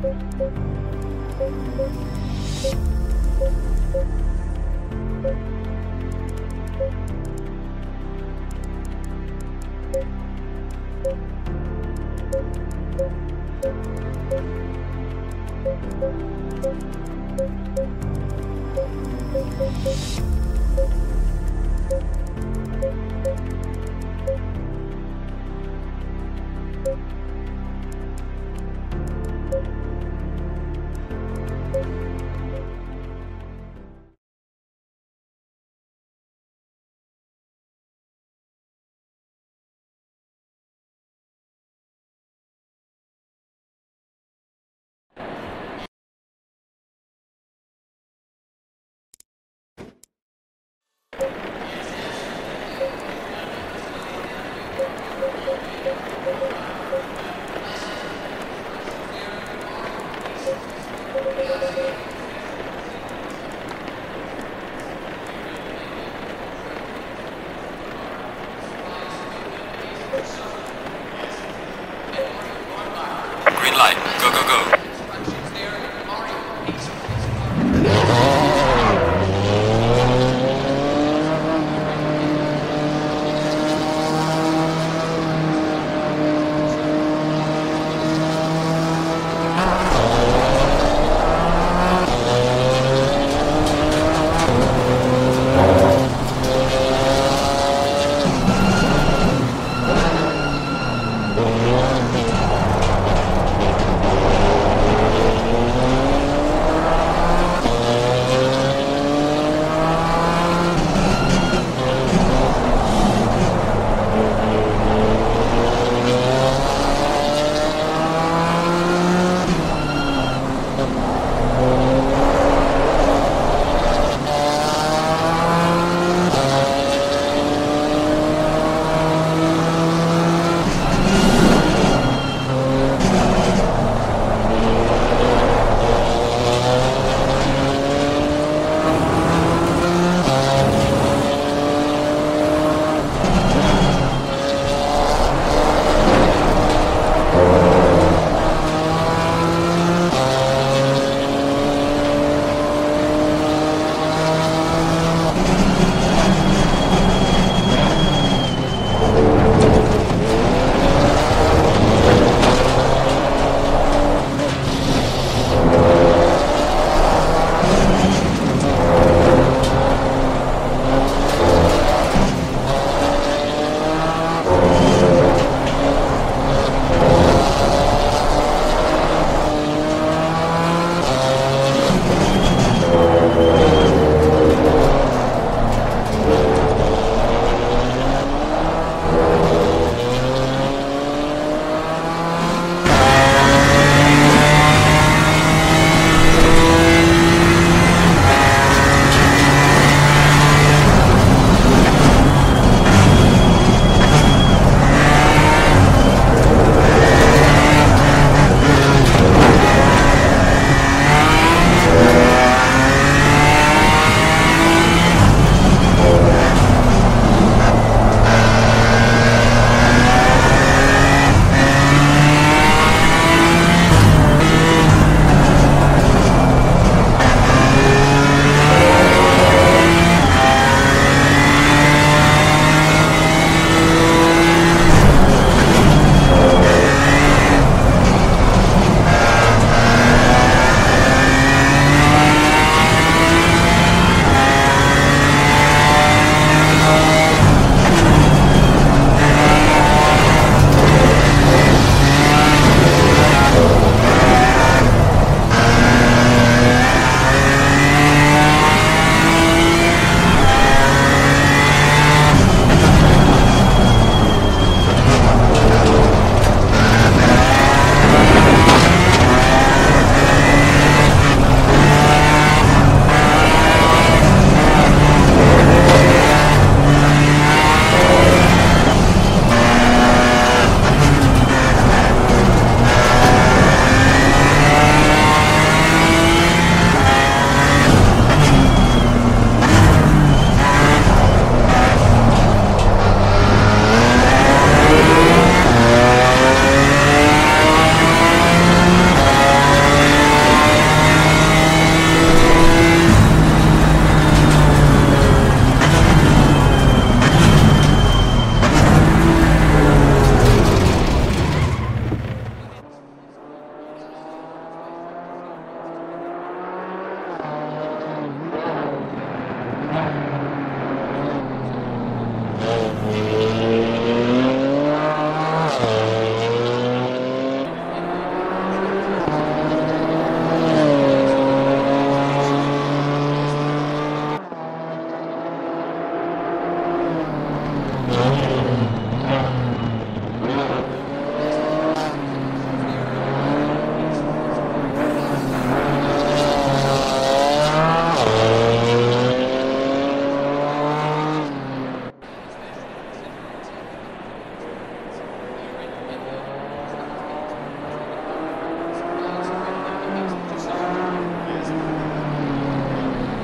Green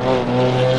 Oh.